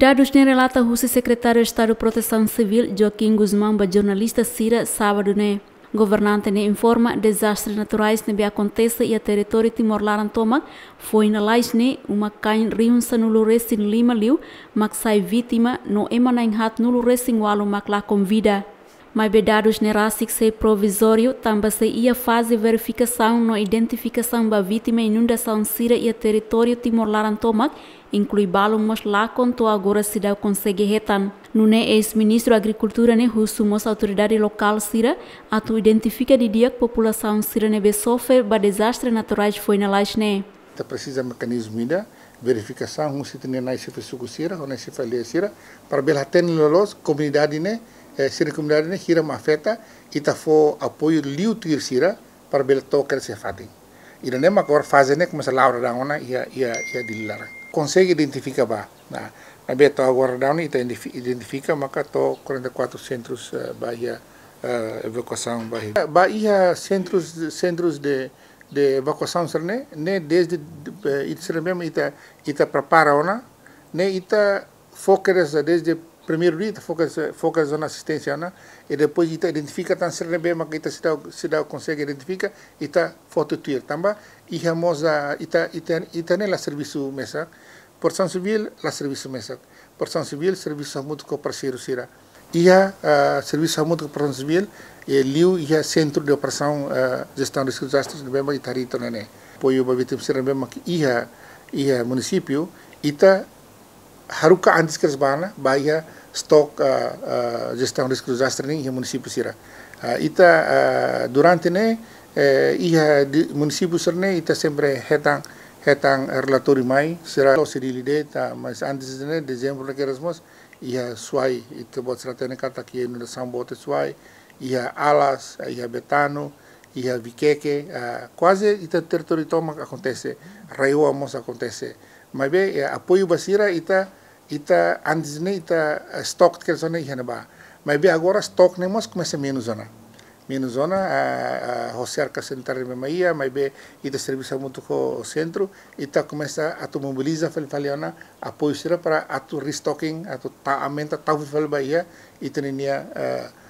Dados nem relata o secretário de Estado de Proteção Civil, Joaquim Guzmão, para jornalista Cira, sábado, né? Governante ne informa desastres naturais ne acontece e a território Timor-Larantoma foi na lais ne uma cain riunsa no luresin lima liu, mak sai vítima no emanain hat no walu mak lá convida. Mas dados nerasik se provisório também se ia fazer verificação no identificação da vítima inundação sira e território Timor-Larantomac, inclui balão mas lá contou agora se dá consegue retan. Nune ex-ministro da Agricultura ne husumos autoridade local sira atu identifica de dia que população sira sofre ba desastre naturais foi na laje ne. Precisa mecanismo ainda verificação um se tem na sira ou na sira para bela ter los comunidade ne eh, sira comunidade ne hira mafeta ita fo apoio liu tir sira para bela tocar se fati. Ira ne agora fase ne começa laura da ona ia ia ia dilara. Consegue identificar. Nah, na beta agora da ona ita identifica maka to 44 centros uh, bahia uh, evacuação bahia. Bahia centros centros de de evacuação serne ne desde ita serem ita ita prepara ona ne ita fokus desde primeiro dia foca foca zona assistência na e depois ita identifica tan ser bem mas ita se dá se dá consegue identifica ita foto tuir tamba e hamosa ita ita ita nela serviço mesa por São Civil la serviço mesa por São Civil serviço muito com parceiro sira ia uh, serviço muito com São Civil e liu ia centro de operação uh, gestão de desastres de bem itarito nene apoio para vítimas ser bem mas ia ia município ita haruka antes que bana bahia stok uh, uh, gestão de desastre nem ia município sira uh, ita uh, durante ne uh, ia município sirne ita sempre hetang hetang relatório mai será o serilide ta mas antes ne dezembro que erasmus ia suai. Ita bot será tene kata que no são bote suai ia alas ia betano ia viqueque uh, quase ita território toma acontece raio acontece mas bem apoio basira ita ita antes ne ita stock que zona ihana ba. Mas bem agora stock ne mas começa menos zona. Menos zona a a cerca central me maia mas bem ita serviço muito com o centro ita começa a tu mobiliza fal faliona apoio para a tu restocking a tu ta aumenta ta fal bahia ita uh,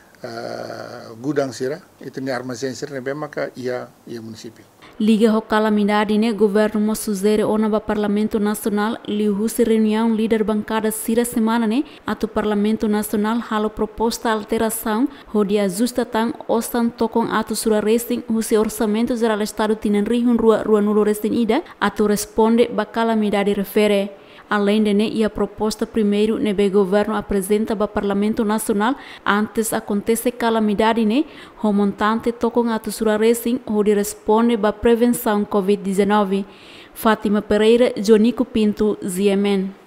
gudang sira ita nia armazém sira ne bem maka ia ia município Liga ho calamidade ne governo mo suzere ona ba Parlamento Nacional li husi reunião líder bancada sira semana ne atu Parlamento Nacional halo proposta alteração ho dia justa tang ostan tokong atu sura resting husi orçamento geral estado tinen rihun rua rua nulo resting ida atu responde ba calamidade refere Além de ne, a proposta primeiro nebe governo apresenta o Parlamento Nacional antes acontece calamidade ne, o montante tocam a tusura racing onde responde para prevenção COVID-19. Fátima Pereira, Jonico Pinto, ZMN.